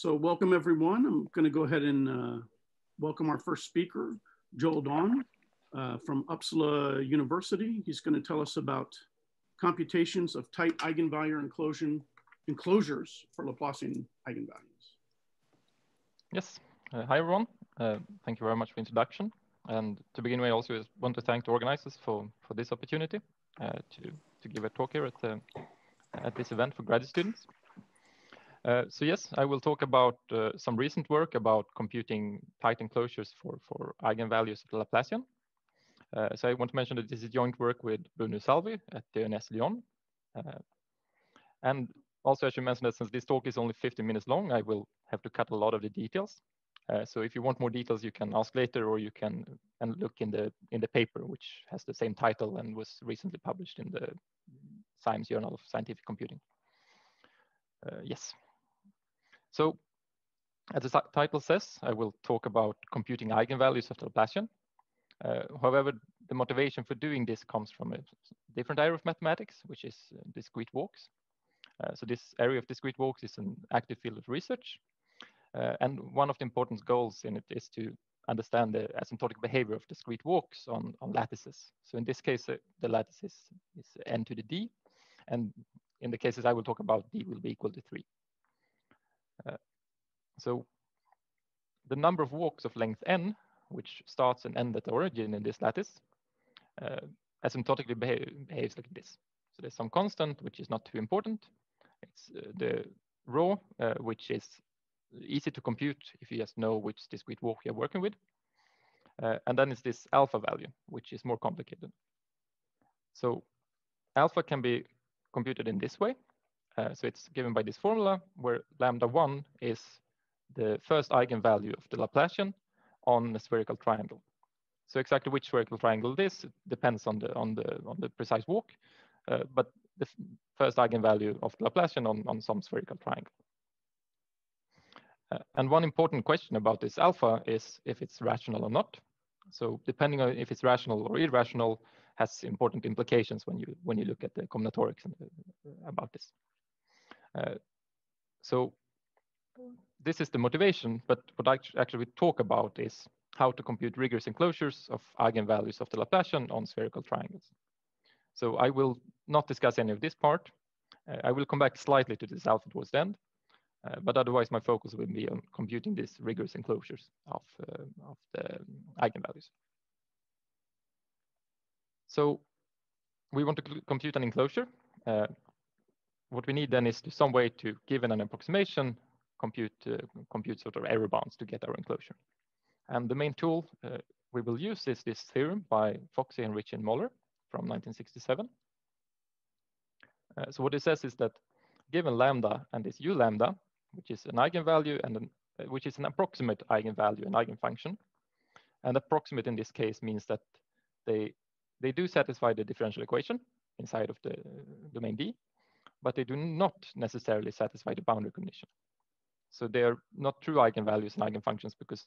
So welcome everyone. I'm going to go ahead and uh, welcome our first speaker, Joel Dahne uh, from Uppsala University. He's going to tell us about computations of tight eigenvalue enclosure, enclosures for Laplacian eigenvalues. Yes. Uh, hi, everyone. Uh, thank you very much for introduction. And to begin with, I also want to thank the organizers for, for this opportunity uh, to, to give a talk here at, the, at this event for graduate students. Uh, so yes, I will talk about uh, some recent work about computing tight enclosures for, for eigenvalues of Laplacian. Uh, so I want to mention that this is joint work with Bruno Salvy at the ENS Lyon. Uh, and also I should mention that since this talk is only 15 minutes long, I will have to cut a lot of the details. Uh, so if you want more details, you can ask later or you can and look in the in the paper, which has the same title and was recently published in the Science Journal of Scientific Computing. Yes. So as the title says, I will talk about computing eigenvalues of the Laplacian. Uh, however, the motivation for doing this comes from a different area of mathematics, which is uh, discrete walks. Uh, so this area of discrete walks is an active field of research. Uh, and one of the important goals in it is to understand the asymptotic behavior of discrete walks on, on lattices. So in this case, uh, the lattice is, is n to the d. And in the cases I will talk about, d will be equal to 3. Uh, so the number of walks of length n, which starts and ends at the origin in this lattice, uh, asymptotically behaves like this. So there's some constant, which is not too important. It's uh, the rho, uh, which is easy to compute if you just know which discrete walk you're working with. Uh, and then it's this alpha value, which is more complicated. So alpha can be computed in this way. Uh, so it's given by this formula where lambda 1 is the first eigenvalue of the Laplacian on a spherical triangle. So exactly which spherical triangle it is depends on the on the on the precise walk, uh, but the first eigenvalue of the Laplacian on, on some spherical triangle. Uh, and one important question about this alpha is if it's rational or not. So depending on if it's rational or irrational has important implications when you when you look at the combinatorics uh, about this. Uh, so this is the motivation, but what I actually talk about is how to compute rigorous enclosures of eigenvalues of the Laplacian on spherical triangles. So I will not discuss any of this part. Uh, I will come back slightly to this alpha towards the end, uh, but otherwise my focus will be on computing these rigorous enclosures of, uh, of the eigenvalues. So we want to compute an enclosure. Uh, what we need then is to some way to, given an approximation, compute, uh, compute sort of error bounds to get our enclosure. And the main tool uh, we will use is this theorem by Fox, Henrici and Moler from 1967. Uh, so what it says is that given lambda and this u lambda, which is an eigenvalue and an, uh, which is an approximate eigenvalue and eigenfunction, and approximate in this case means that they they do satisfy the differential equation inside of the domain D, but they do not necessarily satisfy the boundary condition. So they're not true eigenvalues and eigenfunctions because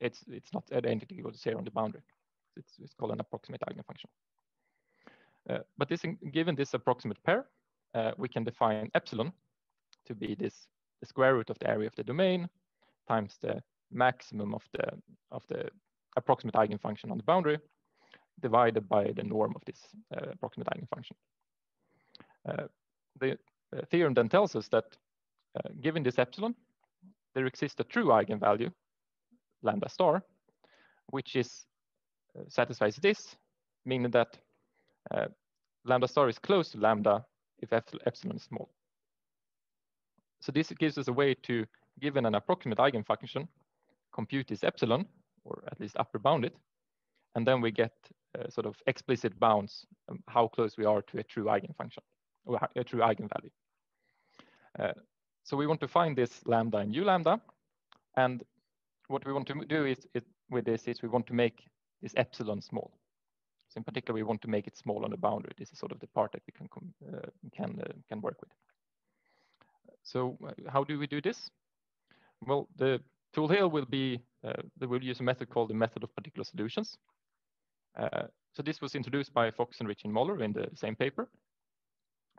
it's it's not identity equal to zero on the boundary. It's, it's called an approximate eigenfunction. Uh, but this, given this approximate pair, uh, we can define epsilon to be this the square root of the area of the domain times the maximum of the of the approximate eigenfunction on the boundary divided by the norm of this uh, approximate eigenfunction. The uh, theorem then tells us that uh, given this epsilon, there exists a true eigenvalue, lambda star, which is uh, satisfies this, meaning that uh, lambda star is close to lambda if epsilon is small. So this gives us a way to, given an approximate eigenfunction, compute this epsilon, or at least upper bound it, and then we get uh, sort of explicit bounds um, how close we are to a true eigenfunction, a true eigenvalue. Uh, so we want to find this lambda and u lambda. And what we want to do is, is with this is we want to make this epsilon small. So in particular, we want to make it small on the boundary. This is sort of the part that we can uh, can uh, can work with. So uh, how do we do this? Well, the tool here will be uh, we'll use a method called the method of particular solutions. Uh, so this was introduced by Fox, Henrici and Moler in the same paper,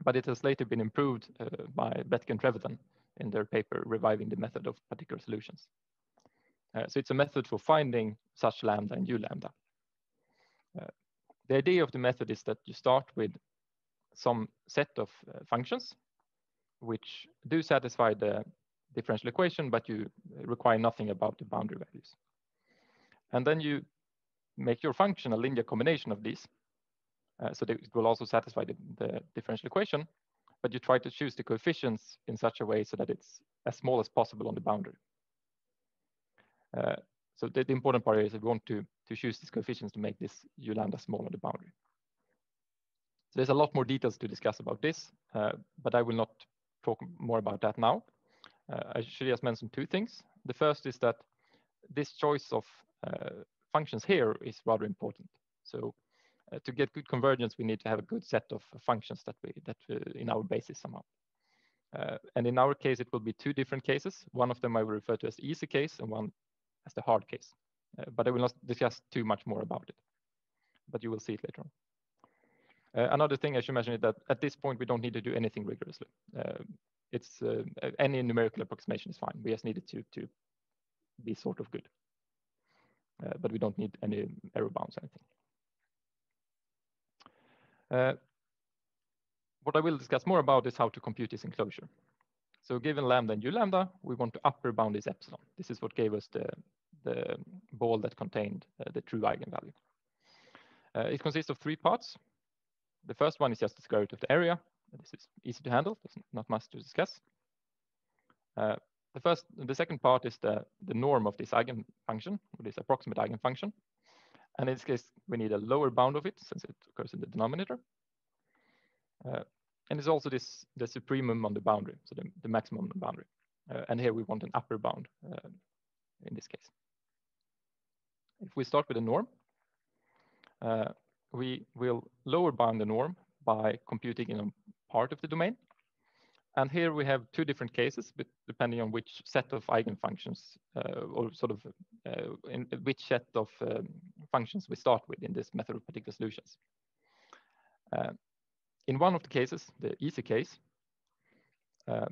but it has later been improved uh, by Betcke and Trefethen in their paper, Reviving the Method of Particular Solutions. Uh, so it's a method for finding such lambda and u lambda. Uh, the idea of the method is that you start with some set of uh, functions which do satisfy the differential equation, but you require nothing about the boundary values. And then you make your function a linear combination of these. Uh, so it will also satisfy the, the, differential equation, but you try to choose the coefficients in such a way so that it's as small as possible on the boundary. Uh, so the, the, important part is we want to, to choose these coefficients to make this u lambda small on the boundary. So there's a lot more details to discuss about this, uh, but I will not talk more about that now. Uh, I should just mention two things. The first is that this choice of uh, functions here is rather important. So to get good convergence, we need to have a good set of functions that we that in our basis somehow. Uh, and in our case, it will be two different cases. One of them I will refer to as the easy case and one as the hard case. Uh, but I will not discuss too much more about it, but you will see it later on. Uh, another thing I should mention is that at this point, we don't need to do anything rigorously. Uh, it's any numerical approximation is fine. We just need it to, to be sort of good. but we don't need any error bounds or anything. Uh, what I will discuss more about is how to compute this enclosure. So given lambda and u lambda, we want to upper bound this epsilon. This is what gave us the, the ball that contained uh, the true eigenvalue. Uh, it consists of three parts. The first one is just the square root of the area. This is easy to handle, there's not much to discuss. Uh, the first, the second part is the, the norm of this eigenfunction, or this approximate eigenfunction. And in this case, we need a lower bound of it since it occurs in the denominator. Uh, and it's also this the supremum on the boundary, so the, the maximum on the boundary. Uh, and here we want an upper bound uh, in this case. If we start with a norm, uh, we will lower bound the norm by computing in a part of the domain. And here we have two different cases, depending on which set of eigenfunctions uh, or sort of uh, in which set of um, functions we start with in this method of particular solutions. Uh, in one of the cases, the easy case, uh,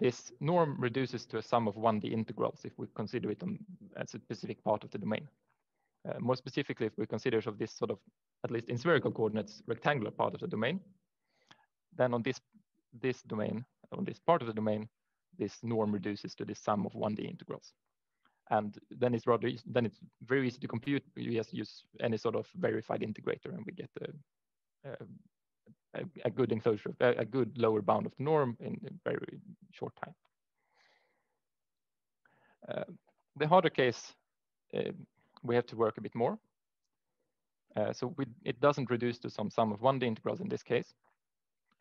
this norm reduces to a sum of 1D integrals if we consider it as a specific part of the domain. Uh, more specifically, if we consider of this sort of, at least in spherical coordinates, rectangular part of the domain, then on this this domain, on this part of the domain, this norm reduces to the sum of 1D integrals. And then it's rather easy, then it's very easy to compute. You just use any sort of verified integrator and we get a, a, a good enclosure, a, a, good lower bound of the norm in a very short time. Uh, the harder case, uh, we have to work a bit more. Uh, so we, it doesn't reduce to some sum of 1D integrals in this case.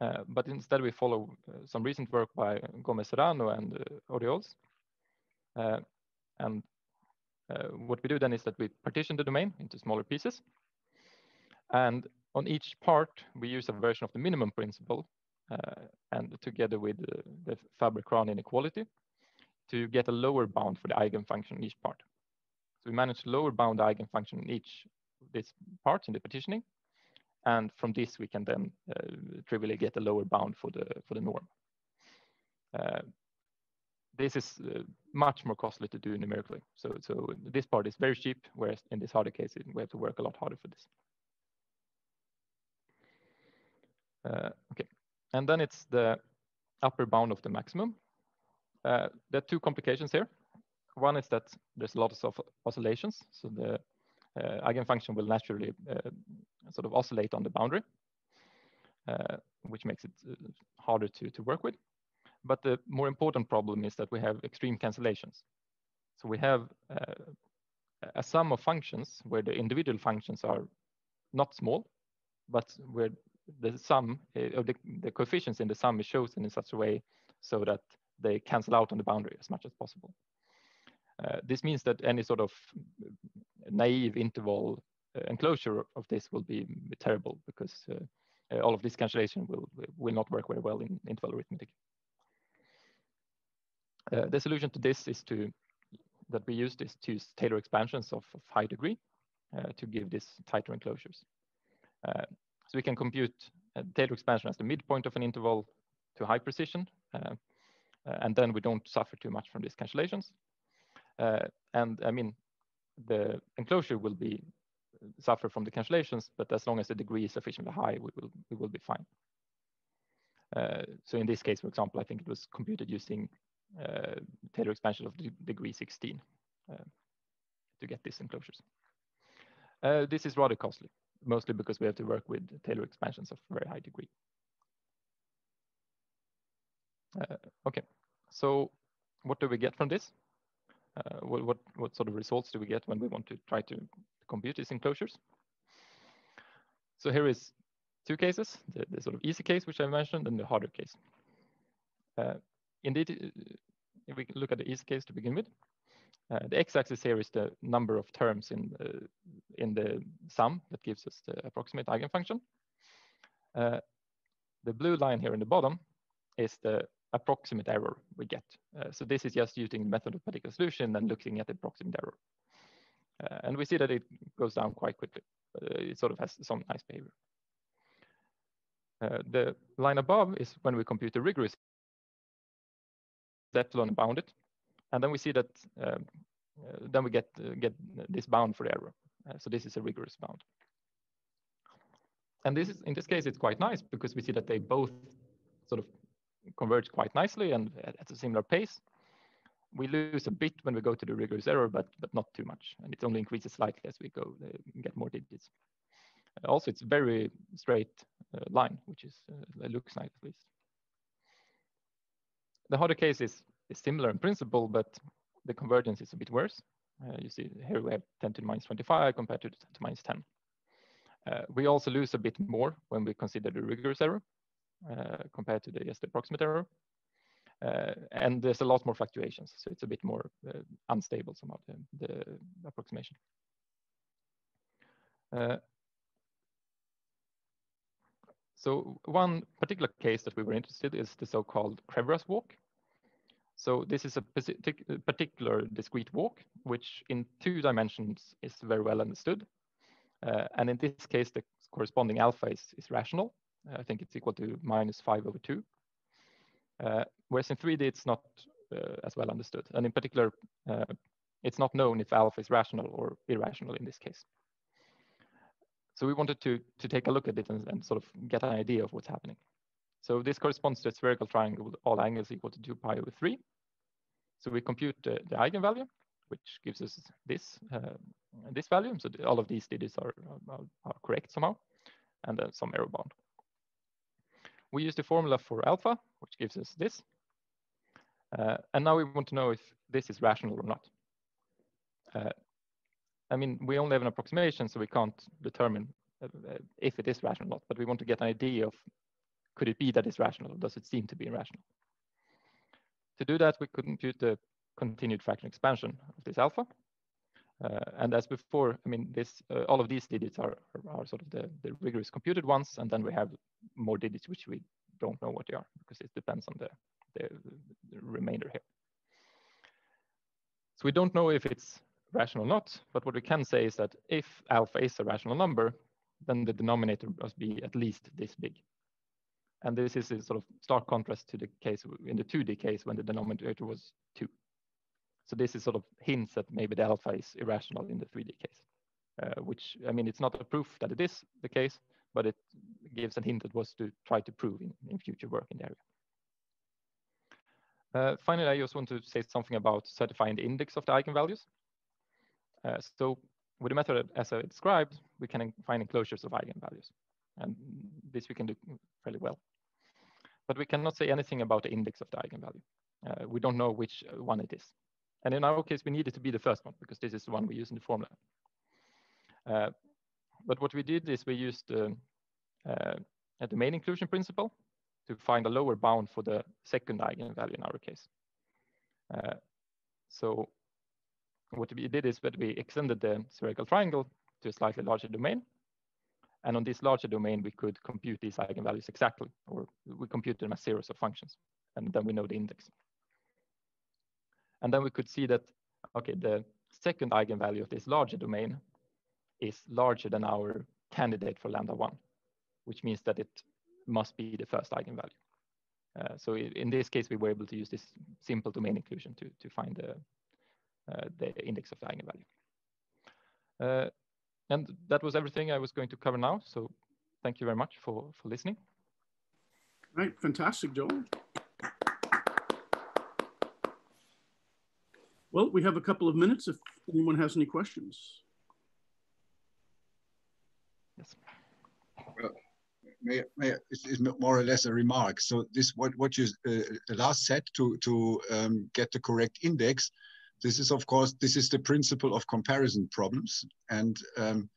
Uh, but instead we follow uh, some recent work by Gomez Serrano and uh, Orriols. and what we do then is that we partition the domain into smaller pieces. And on each part, we use a version of the minimum principle and together with the Faber-Krahn inequality to get a lower bound for the eigenfunction in each part. So we manage to lower bound the eigenfunction in each of these parts in the partitioning and from this, we can then uh, trivially get a lower bound for the, for the norm. Uh, this is uh, much more costly to do numerically. So, so this part is very cheap, whereas in this harder case, we have to work a lot harder for this. Uh, okay, and then it's the upper bound of the maximum. Uh, there are two complications here. One is that there's lots of oscillations. So the eigenfunction will naturally uh, sort of oscillate on the boundary, uh, which makes it harder to, to work with. But the more important problem is that we have extreme cancellations. So we have a sum of functions where the individual functions are not small, but where the sum of the, the, coefficients in the sum is chosen in such a way so that they cancel out on the boundary as much as possible. Uh, this means that any sort of naive interval uh, enclosure of this will be terrible because uh, all of this cancellation will, will not work very well in interval arithmetic. the solution to this is to that we used is to use Taylor expansions of, of high degree uh, to give this tighter enclosures. Uh, so we can compute Taylor expansion as the midpoint of an interval to high precision. Uh, and then we don't suffer too much from these cancellations. Uh, and I mean, the enclosure will be suffer from the cancellations, but as long as the degree is sufficiently high, we will we will be fine. Uh, so in this case, for example, I think it was computed using uh, Taylor expansion of degree 16 uh, to get these enclosures. Uh, this is rather costly, mostly because we have to work with Taylor expansions of very high degree. Uh, okay, so what do we get from this? Uh, what, what, what sort of results do we get when we want to try to compute these enclosures? So here is two cases, the, the sort of easy case, which I mentioned, and the harder case. Uh, indeed, if we look at the easy case to begin with, uh, the x-axis here is the number of terms in, uh, in the sum that gives us the approximate eigenfunction. Uh, the blue line here in the bottom is the approximate error we get. Uh, so this is just using the method of particular solution and looking at the approximate error. Uh, and we see that it goes down quite quickly. it sort of has some nice behavior. the line above is when we compute the rigorous epsilon bounded. And then we see that um, uh, then we get uh, get this bound for error. Uh, so this is a rigorous bound. And this is in this case it's quite nice because we see that they both sort of converge quite nicely and at a similar pace. We lose a bit when we go to the rigorous error, but but not too much, and it only increases slightly as we go uh, get more digits. Uh, also, it's very straight uh, line, which is looks nice at least. The harder case is, is similar in principle, but the convergence is a bit worse. Uh, you see here we have 10 to the minus 25 compared to 10 to minus 10. Uh, we also lose a bit more when we consider the rigorous error uh, compared to the just the approximate error. Uh, and there's a lot more fluctuations, so it's a bit more uh, unstable somehow, the, the approximation. Uh, so one particular case that we were interested in is the so-called Kreweras walk. So this is a particular discrete walk, which in two dimensions is very well understood. Uh, and in this case, the corresponding alpha is, is rational. Uh, I think it's equal to minus 5 over 2. Uh, whereas in 3D, it's not uh, as well understood. And in particular, uh, it's not known if alpha is rational or irrational in this case. So we wanted to, to take a look at it and, and, sort of get an idea of what's happening. So this corresponds to a spherical triangle with all angles equal to 2 pi over 3. So we compute the, the eigenvalue, which gives us this, uh, this value. So all of these digits are, are, are, correct somehow, and then some error bound. We use the formula for alpha, which gives us this. Uh, and now we want to know if this is rational or not. Uh, I mean, we only have an approximation, so we can't determine uh, if it is rational or not, but we want to get an idea of could it be that it's rational or does it seem to be irrational? To do that, we could compute the continued fraction expansion of this alpha. Uh, and as before, I mean, this uh, all of these digits are, are, are, sort of the, the rigorous computed ones, and then we have more digits which we don't know what they are because it depends on the, the, the remainder here. So we don't know if it's rational or not, but what we can say is that if alpha is a rational number, then the denominator must be at least this big. And this is a sort of stark contrast to the case in the 2D case when the denominator was 2. So this is sort of hints that maybe the alpha is irrational in the 3D case, uh, which, I mean, it's not a proof that it is the case, but it gives a hint that was to try to prove in, in future work in the area. Uh, finally, I just want to say something about certifying the index of the eigenvalues. Uh, so with the method as I described, we can find enclosures of eigenvalues. And this we can do fairly well. But we cannot say anything about the index of the eigenvalue. Uh, we don't know which one it is. And in our case, we need it to be the first one because this is the one we use in the formula. But what we did is we used uh, a domain inclusion principle to find a lower bound for the second eigenvalue in our case. Uh, so what we did is that we extended the spherical triangle to a slightly larger domain. And on this larger domain, we could compute these eigenvalues exactly, or we compute them as zeros of functions. And then we know the index. And then we could see that, okay, the second eigenvalue of this larger domain is larger than our candidate for lambda one, which means that it must be the first eigenvalue. Uh, so in this case, we were able to use this simple domain inclusion to, to find the, uh, the index of the eigenvalue. Uh, and that was everything I was going to cover now. So thank you very much for, for listening. Right, fantastic, Joel. Well, we have a couple of minutes if anyone has any questions. Yes. Well, may, may, it's, more or less a remark. So this what what you uh, last said to to um, get the correct index. This is of course this is the principle of comparison problems, and um,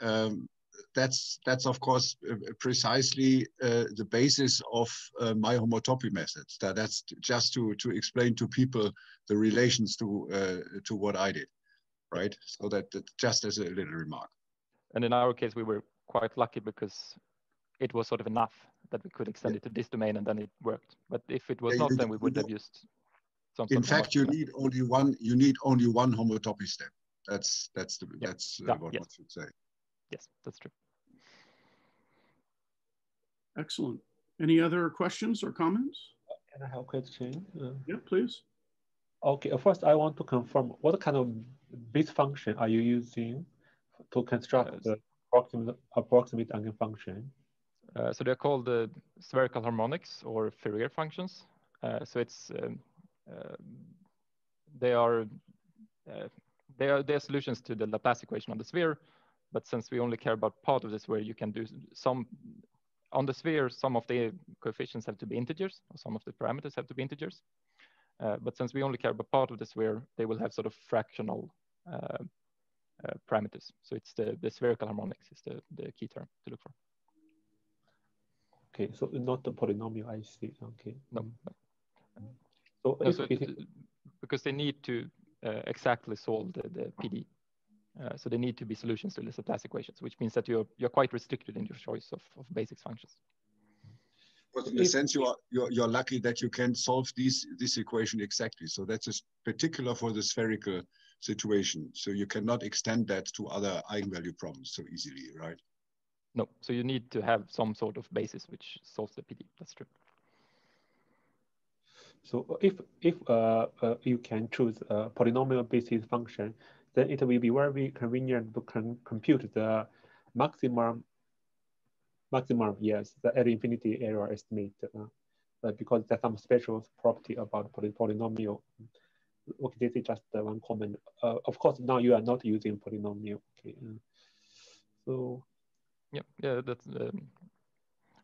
um, that's that's of course uh, precisely uh, the basis of uh, my homotopy methods. That that's just to to explain to people the relations to uh, to what I did, right? So that, that just as a little remark. And in our case, we were quite lucky because it was sort of enough that we could extend yeah. it to this domain and then it worked. But if it was yeah, not, then we would have used some. In fact, you need only one. You need only one homotopy step. That's that's the yeah. that's uh, what yes. one should say. Yes, that's true. Excellent. Any other questions or comments? Can I have a question? Uh, yeah, please. Okay, first I want to confirm what kind of base function are you using to construct the approximate, approximate eigenfunction? Uh, so they're called the spherical harmonics or Fourier functions. Uh, so it's um, uh, they are uh, they are they are solutions to the Laplace equation on the sphere, but since we only care about part of the sphere, you can do some on the sphere. Some of the coefficients have to be integers, or some of the parameters have to be integers. Uh, but since we only care about part of the sphere, they will have sort of fractional uh, uh, parameters. So it's the, the spherical harmonics is the, the key term to look for. Okay, so not the polynomial I see. Okay. No. no. So, no, so it, because they need to uh, exactly solve the, the PD. Uh, so they need to be solutions to the Laplace equations, which means that you're, you're quite restricted in your choice of, of basic functions. But in a sense, you are you're, you're lucky that you can solve these this equation exactly. So that's particular for the spherical situation. So you cannot extend that to other eigenvalue problems so easily, right? No. So you need to have some sort of basis which solves the PD. That's true. So if if uh, uh, you can choose a polynomial basis function, then it will be very convenient to compute the maximum maximum, yes, the at infinity error estimate, uh, because there's some special property about poly polynomial. Okay, this is just one comment. Uh, of course, now you are not using polynomial. Okay, uh, so yeah, yeah, that's. Um,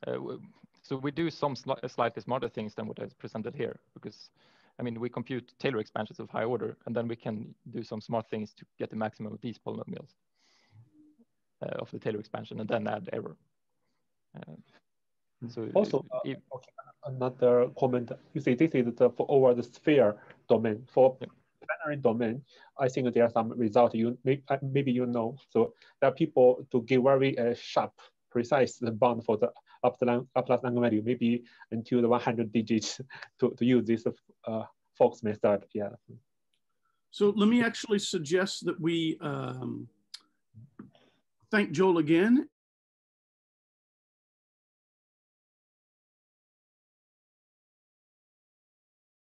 uh, so we do some sli slightly smarter things than what I presented here, because I mean we compute Taylor expansions of high order, and then we can do some smart things to get the maximum of these polynomials uh, of the Taylor expansion, and then add error. Uh, so also, uh, if, okay, another comment. You see, this is the, for over the sphere domain. For yeah. Domain, I think there are some results you may, uh, maybe you know. So there are people to give very uh, sharp, precise bound for the Laplace value, maybe until the 100 digits to, to use this uh, Fox method. Yeah. So let me actually suggest that we um, thank Joel again